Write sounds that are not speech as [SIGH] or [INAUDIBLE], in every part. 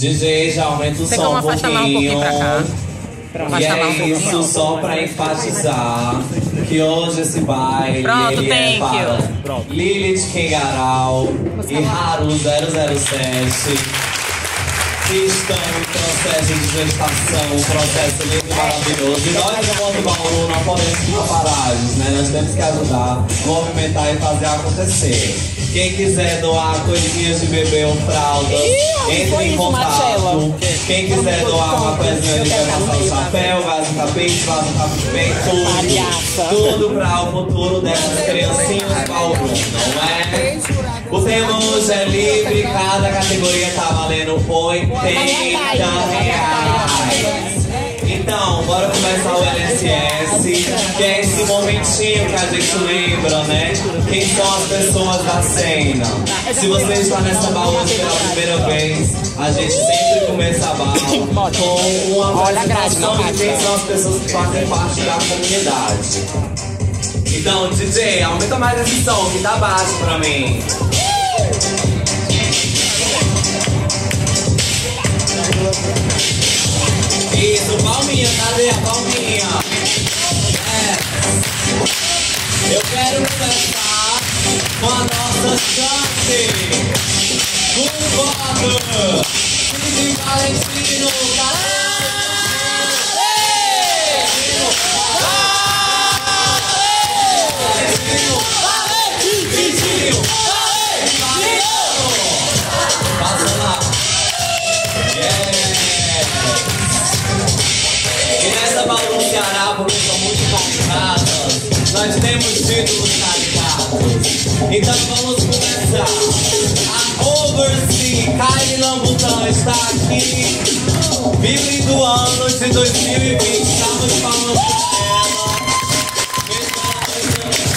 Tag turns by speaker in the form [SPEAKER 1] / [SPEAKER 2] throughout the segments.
[SPEAKER 1] DJ, já aumenta o
[SPEAKER 2] Tem
[SPEAKER 1] som um
[SPEAKER 2] mais um pouquinho
[SPEAKER 1] pouquinho.
[SPEAKER 2] pra cá? Pra
[SPEAKER 1] E
[SPEAKER 2] mais um
[SPEAKER 1] é isso,
[SPEAKER 2] pouquinho.
[SPEAKER 1] só pra enfatizar que hoje esse baile
[SPEAKER 2] Pronto,
[SPEAKER 1] ele
[SPEAKER 2] thank
[SPEAKER 1] é para
[SPEAKER 3] Pronto.
[SPEAKER 1] Lilith Kengarau e Haru 007 que estão em processo de gestação, processo lindo e maravilhoso. E nós, enquanto Bauru, não podemos ficar parados, né? Nós temos que ajudar, movimentar e fazer acontecer. Quem quiser doar coisinhas de bebê ou fraldas, entre em contato. Quem quiser doar uma coisinha de passar o chapéu, vaso tapete, vaso tapete, tudo. Tudo para o futuro dessas criancinhas Bauru, não é? O tema hoje é livre, cada categoria tá valendo 80 reais. Então, bora começar o LSS, que é esse momentinho que a gente lembra, né? Quem são as pessoas da cena. Se você está nessa baú pela primeira vez, a gente sempre começa a baú com uma apresentação de quem são as pessoas que fazem parte da comunidade. Então, DJ, aumenta mais esse som que tá baixo pra mim. Isso, palminha, cadê a palminha? É. Eu quero começar com a nossa chance. Um voto. Cid Valentino, Valentino. Nós temos títulos caricatos. Então vamos começar. A Oversea, Kylie Lambutan está aqui. Billy do ano de 2020. Estamos falando pra ela.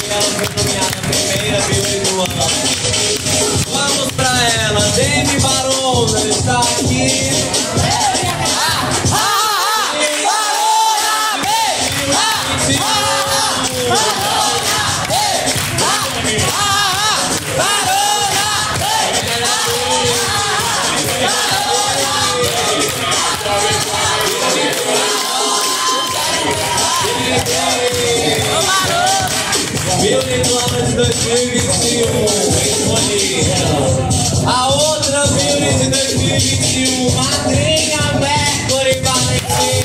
[SPEAKER 1] Ela nomeada primeira Billy do ano. De 2021, escolhida. A outra Billy de 2021, Madrinha Mercury Valentino.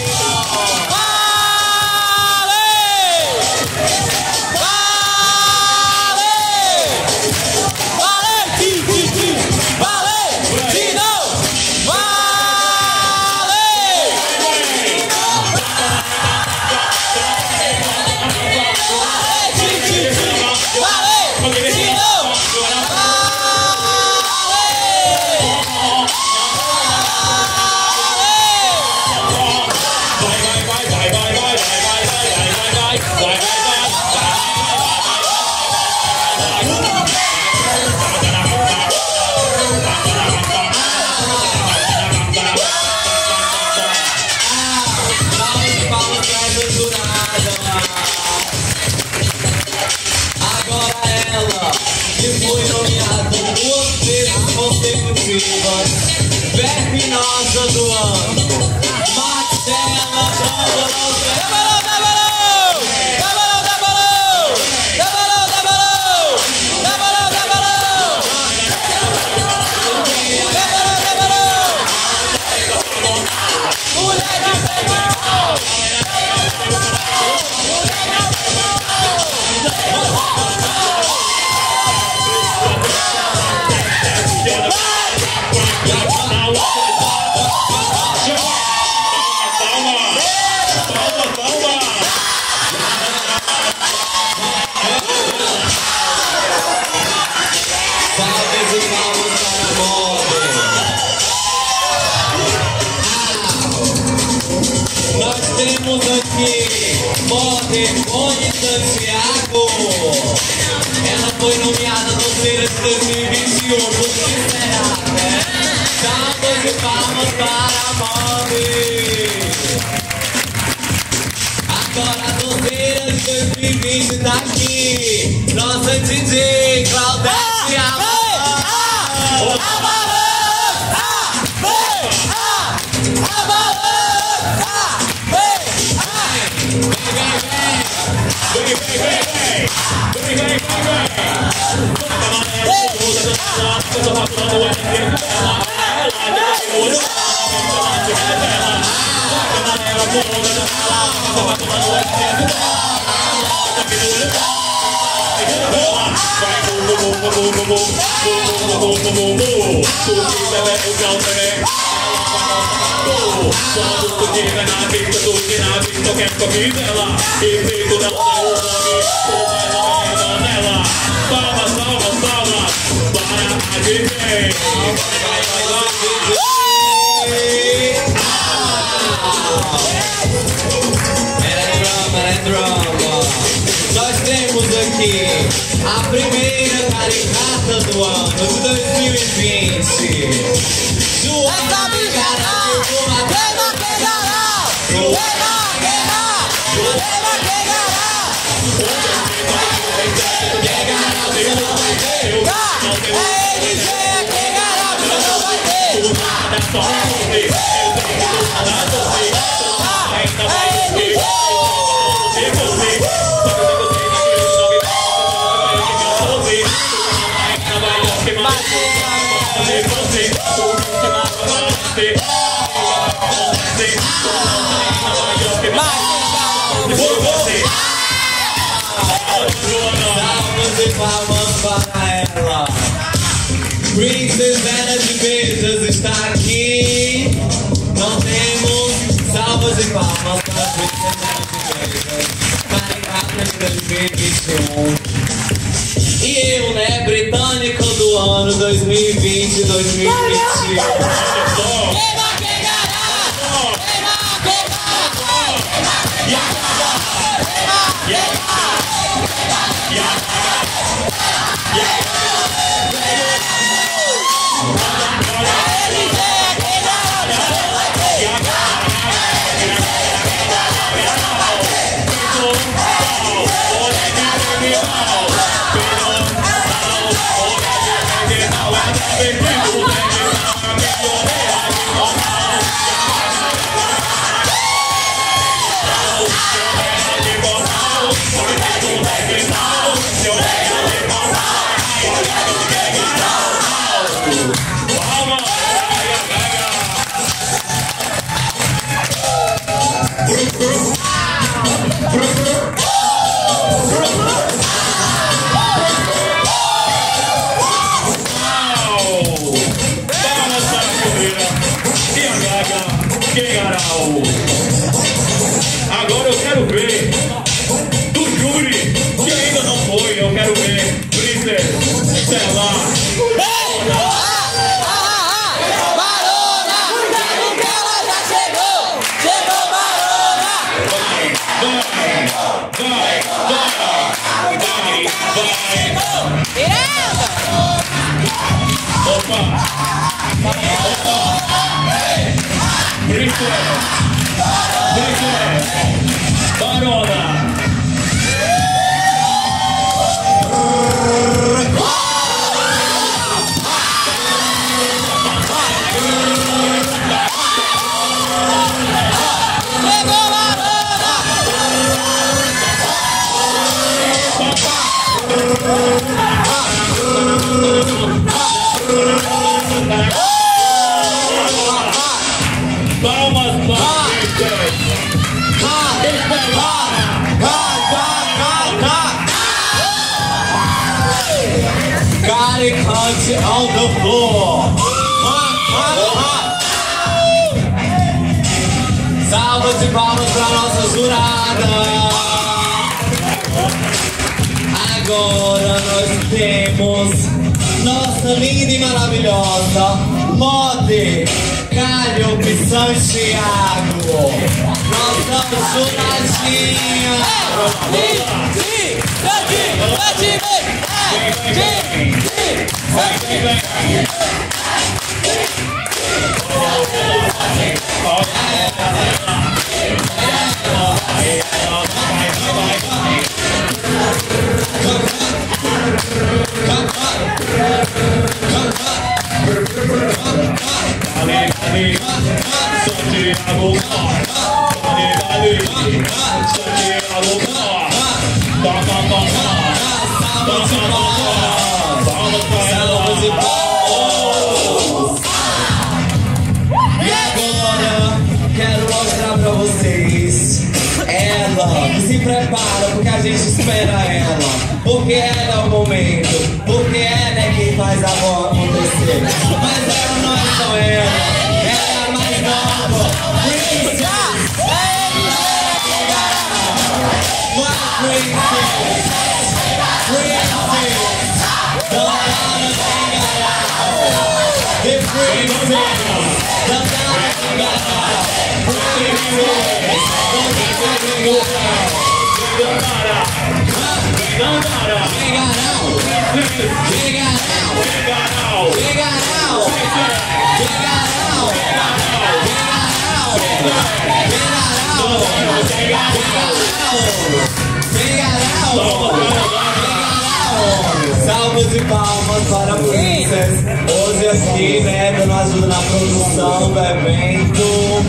[SPEAKER 1] Do ano, Marcela Jovanovic.
[SPEAKER 2] Comer dela E é o nome, vai na merda Palmas, palmas, palmas
[SPEAKER 1] Nós temos aqui a primeira caricata do ano de 2020.
[SPEAKER 3] Essa bicha não! Queima, queimará! Queima, queima! Queima, queimará! Tá! É quem gará, você não vai ter!
[SPEAKER 2] Só um eu tenho que falar você
[SPEAKER 3] Tá! É!
[SPEAKER 2] E
[SPEAKER 1] britânico do ano 2020 2021. [LAUGHS] Calliope Santiago. Nossa juradinha.
[SPEAKER 2] Dale,
[SPEAKER 1] Se prepara, porque a gente espera ela. Porque ela é o momento. Porque ela é quem faz a bola acontecer. Mas ela não é só ela. Salve de palmas para. Hoje aqui, né, dando ajuda na produção do evento.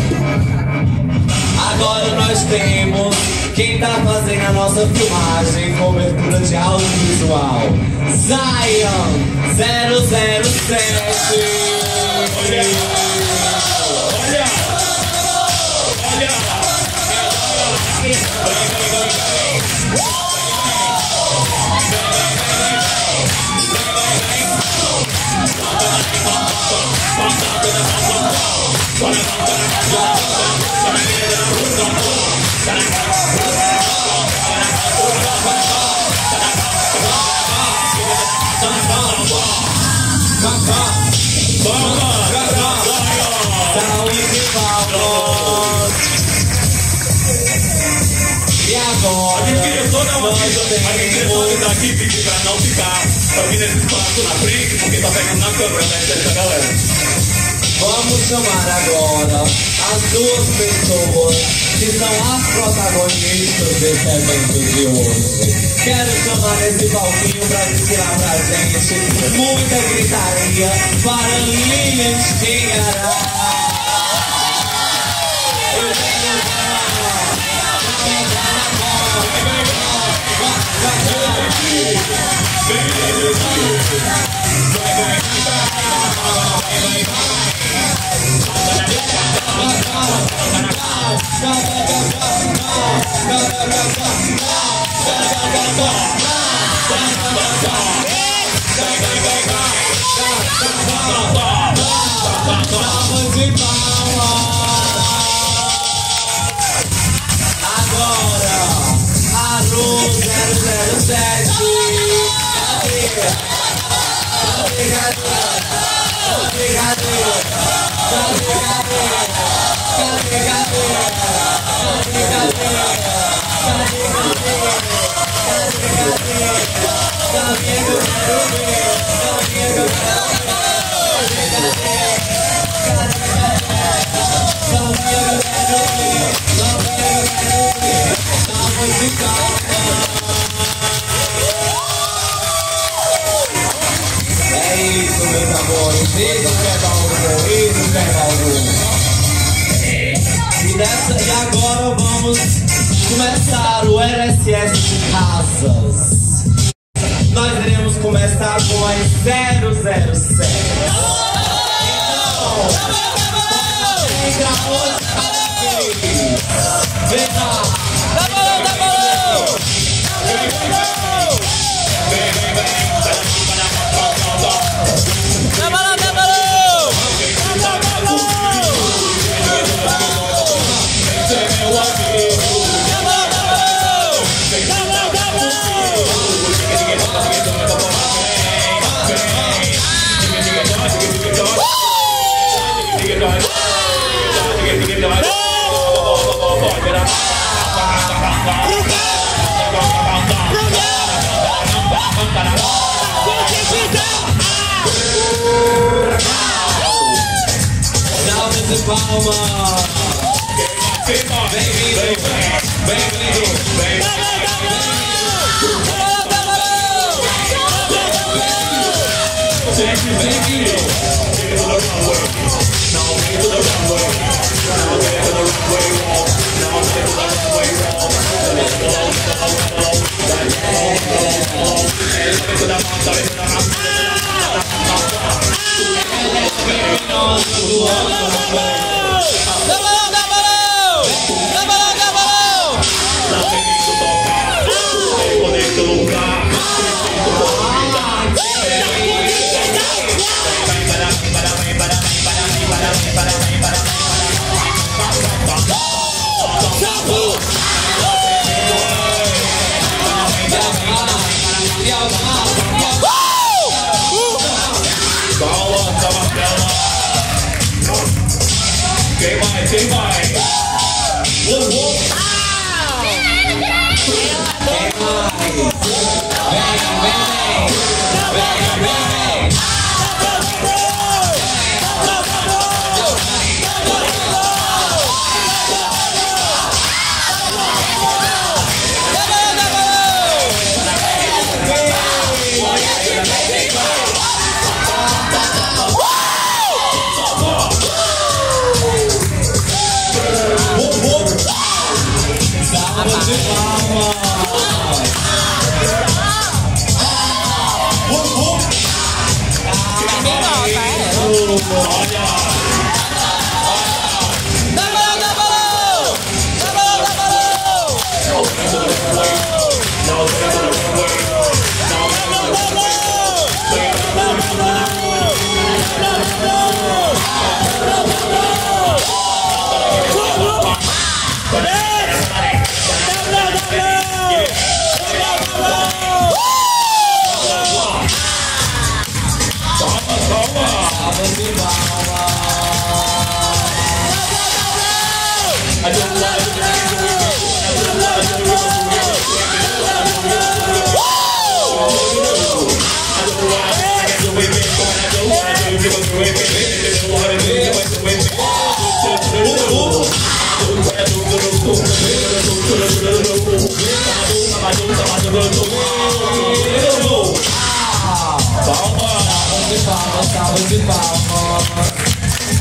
[SPEAKER 1] Agora nós temos quem tá fazendo a nossa filmagem, cobertura de audiovisual. Zion 007.
[SPEAKER 2] Olha! Olha! Aqui, pedir pra não ficar pra vir nesse espaço na frente, porque tá pegando na câmera, né, essa galera.
[SPEAKER 1] Vamos chamar agora as duas pessoas que são as protagonistas desse evento de hoje. Quero chamar esse palquinho pra desfilar pra gente muita gritaria para Lilian Tigará. Eu quero Salva de palmas. Agora, a Luz 007. Cadê? Cadê, cadê? Cadê, cadê? Cadê, cadê? Cadê, cadê? Cadê, cadê? Isso, meus amores. Isso que é Bauru. E, dessa, e agora vamos começar o LSS de casas. Nós iremos começar com as 007. Entra hoje Vem cá.
[SPEAKER 3] Tá Obama. Baby, baby, baby, baby, Take your baby, take it
[SPEAKER 1] to the runway. Now take it
[SPEAKER 2] to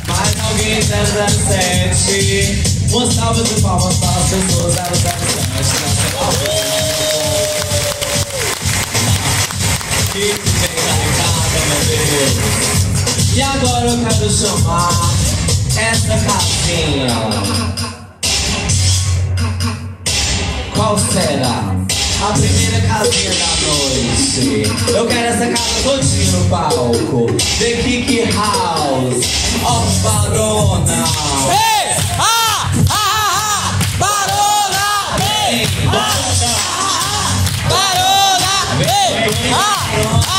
[SPEAKER 2] Mais
[SPEAKER 1] alguém 007. Uma salva de palmas para as pessoas 007. Que bem carregada, meu Deus. E agora eu quero chamar essa casinha. Qual será? A primeira casinha da noite. Eu quero essa casa todinha no palco. The Kiki House of Barona.
[SPEAKER 3] Ei! Ah! Ah! Ah! Barona! Ei! Ah! Barona! Ei! Ah! Ah!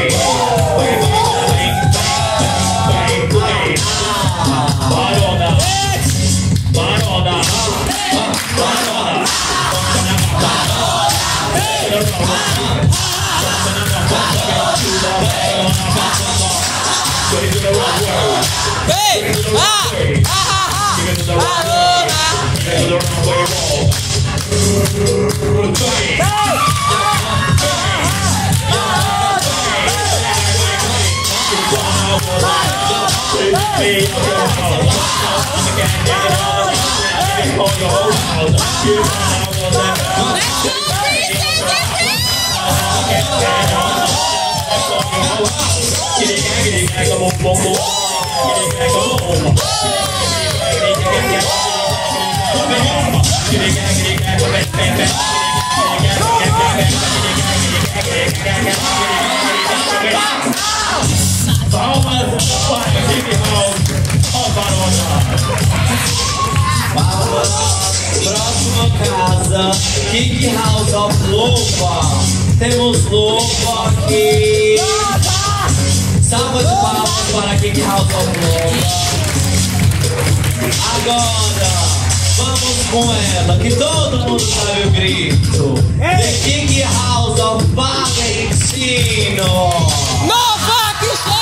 [SPEAKER 3] Ah! Barona!
[SPEAKER 1] Próxima casa, Kiki House of Loba. Temos Loba aqui. Salva de palmas para a Kick House of Love. Agora, vamos com ela, que todo mundo sabe o grito. The King House of Valentino.
[SPEAKER 3] Nova
[SPEAKER 2] Cruzeiro!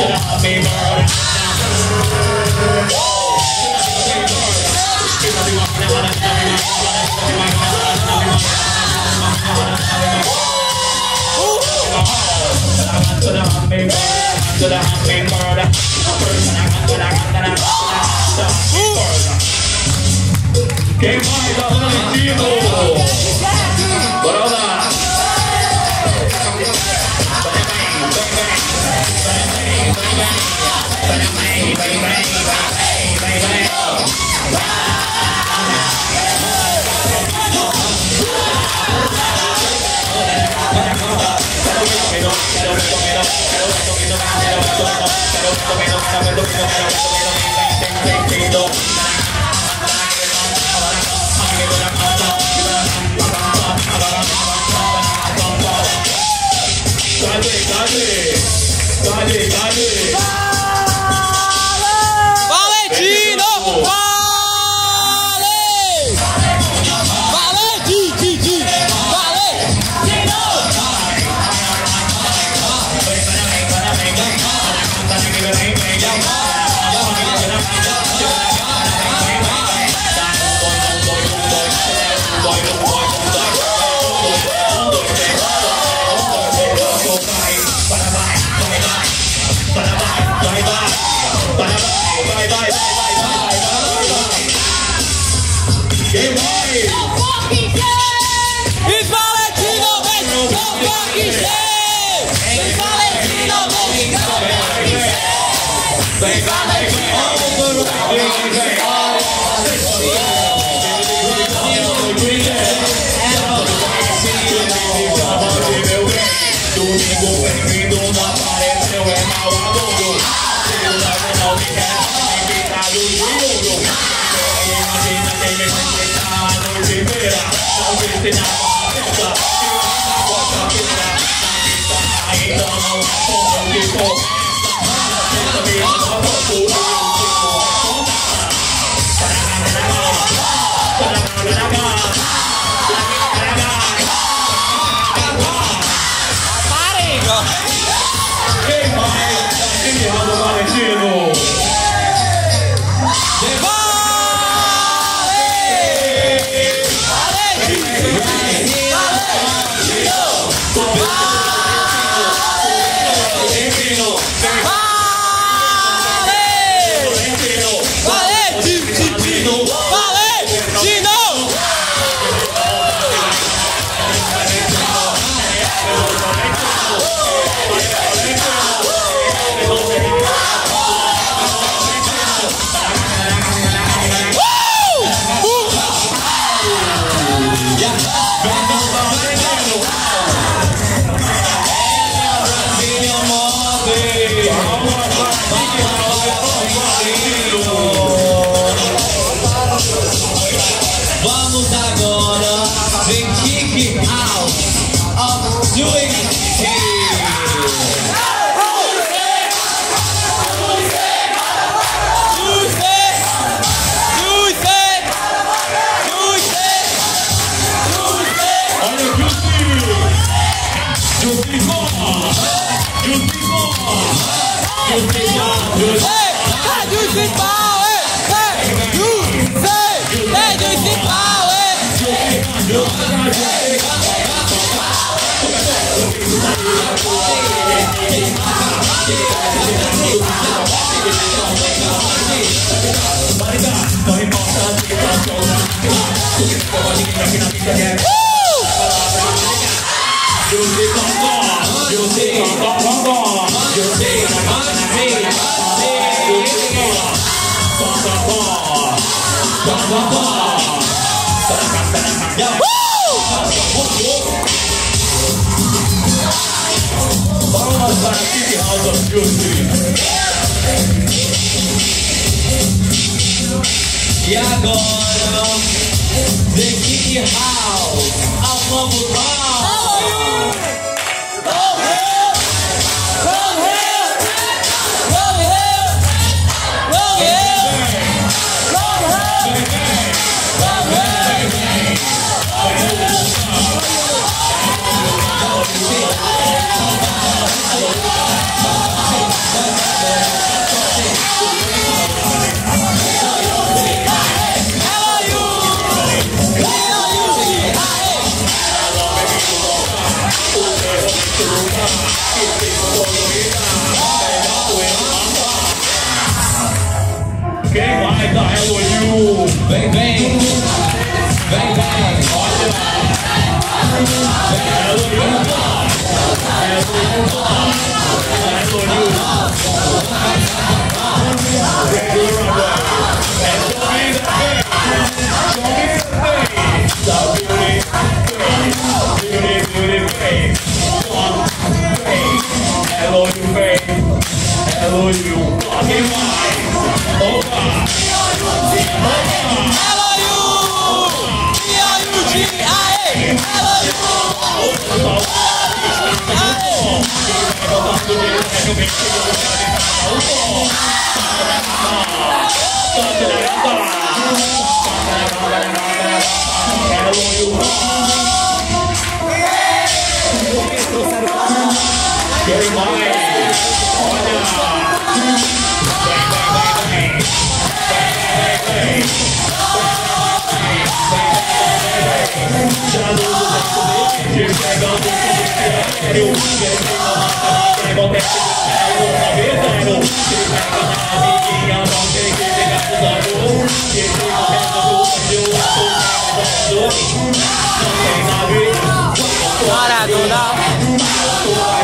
[SPEAKER 2] Should I be murdered? Quem mais tá falando
[SPEAKER 3] em título? Bora lá! Hãy subscribe cho
[SPEAKER 2] kênh Ghiền
[SPEAKER 3] Mì Gõ Vem cá, vem
[SPEAKER 2] cá. Vem, vem, vem. Domingo proibido não apareceu, é mal agogo Filho da menor que é invitado de ouro Imagina quem me respeitar a noite inteira Não
[SPEAKER 1] vê sinal people. You you
[SPEAKER 2] you you Woo! Eu sei cocó, eu sei cocó, Eu sei na banda, na meia, eu sei Cocó, cocó, cocó Tranca, tranca, tranca Vamos lançar aqui House of Music
[SPEAKER 1] E agora Vem aqui, House, a Vamos House. Vamos! Vamos!
[SPEAKER 2] Aê! you. Querem mais? Olha! Já não vou mais comer, que o doce do que é, eu quero que não acontece. Bora, Donal!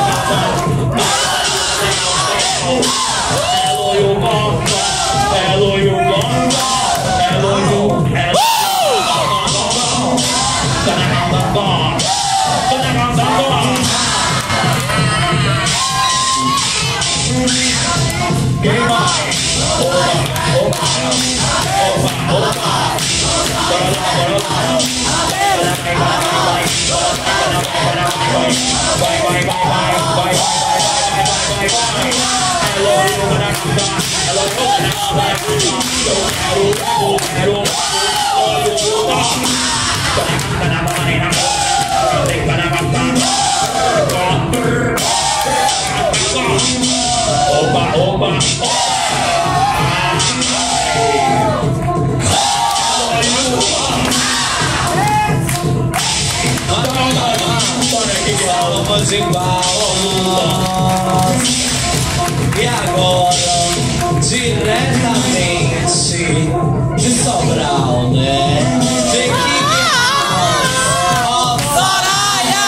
[SPEAKER 2] Opa, opa,
[SPEAKER 1] Palmas em. E agora, diretamente de Sobral, né? Kick House of Soraya!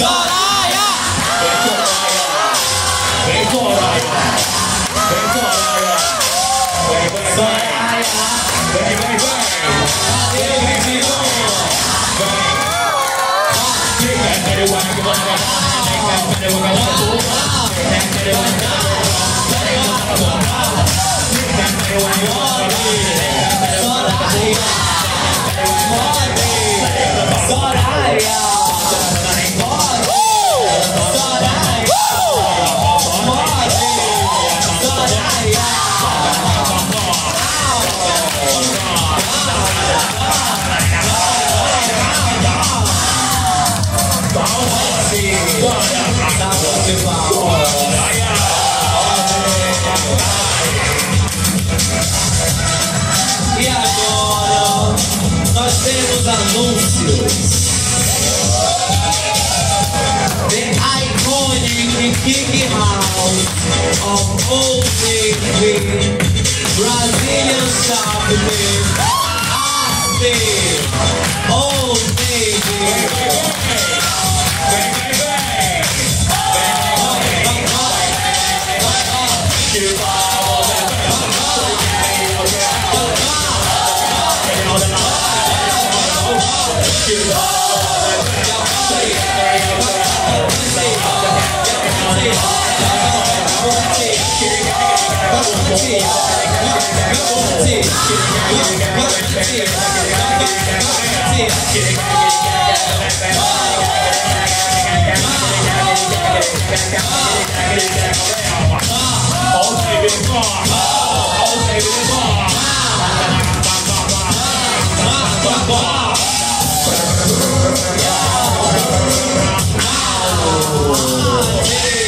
[SPEAKER 1] Soraya!
[SPEAKER 2] vem Soraya, vem Soraya, vem, vem, vem,
[SPEAKER 1] Soraya!
[SPEAKER 2] vem, vem, vem.
[SPEAKER 1] Soraya! Anúncios. The iconic Kick House of Old Navy, Brazilian Shopping, Arte, Old Navy. Oh,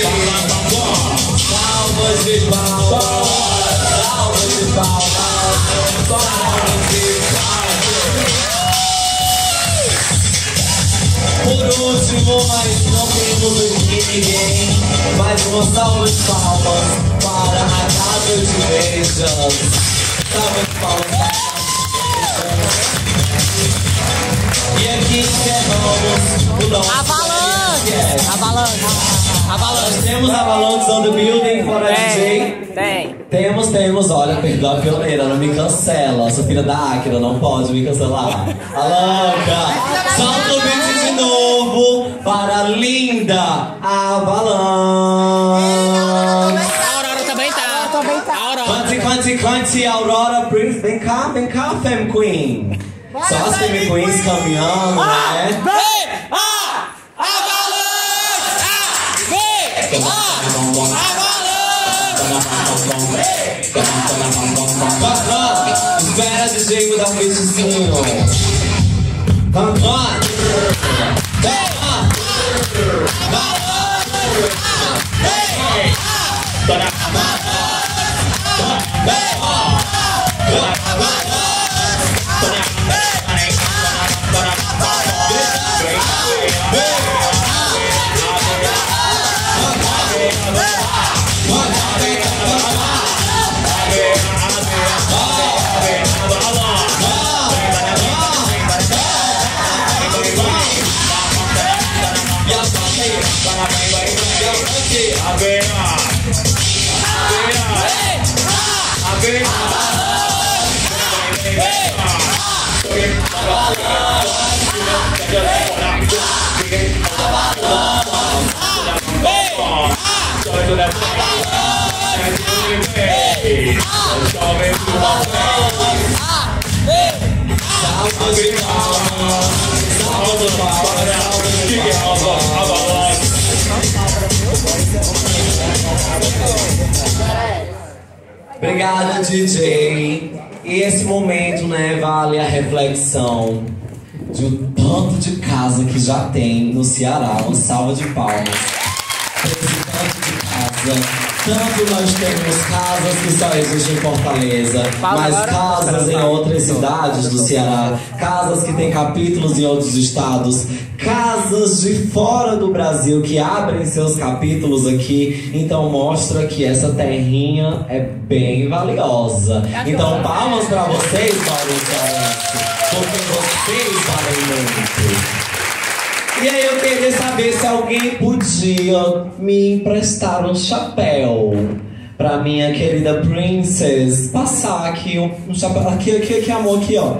[SPEAKER 1] Palmas de palmas, palmas de palmas, palmas de palmas. Por último, mas não temos aqui ninguém, mais uma salva de palmas para a casa de beijos. Salva de palmas. E aqui encerramos o nosso
[SPEAKER 4] Avalanche! Avalanche! Avalanche!
[SPEAKER 1] Temos Avalanche on the building for a DJ.
[SPEAKER 4] Tem, tem.
[SPEAKER 1] Temos, temos, olha, perdão a pioneira, não me cancela. Sou filha da Akira, não pode me cancelar. Alanca, solta o beat de novo para a linda Avalanche.
[SPEAKER 4] A Aurora também tá. Também tá. A Aurora.
[SPEAKER 1] Quanti, quanti, quanti, Aurora Prince, vem cá, vem cá, Fem Queen. Só as Fem Queens caminhando, né? Espera DJ me dar um beijinho. Bacana. Bacana. Salva de Obrigada, DJ. E esse momento, né, vale a reflexão de um tanto de casa que já tem no Ceará. Uma salva de palmas. Esse tanto de casa. Tanto nós temos casas que só existem em Fortaleza, mas casas em outras cidades do Ceará, casas que têm capítulos em outros estados, casas de fora do Brasil que abrem seus capítulos aqui. Então mostra que essa terrinha é bem valiosa. Então palmas pra vocês, Maurício, porque vocês valem muito. E aí eu queria saber se alguém podia me emprestar um chapéu pra minha querida Princess passar aqui um, um chapéu. Aqui, aqui, aqui, amor, aqui, ó.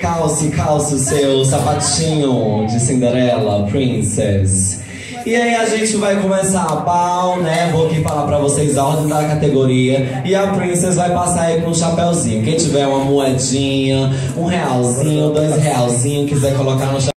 [SPEAKER 1] Calce, calce o seu sapatinho de Cinderela, Princess. E aí a gente vai começar a pau, né? Vou aqui falar pra vocês a ordem da categoria. E a Princess vai passar aí com um chapéuzinho. Quem tiver uma moedinha, um realzinho, dois realzinhos, quiser colocar no chapéu.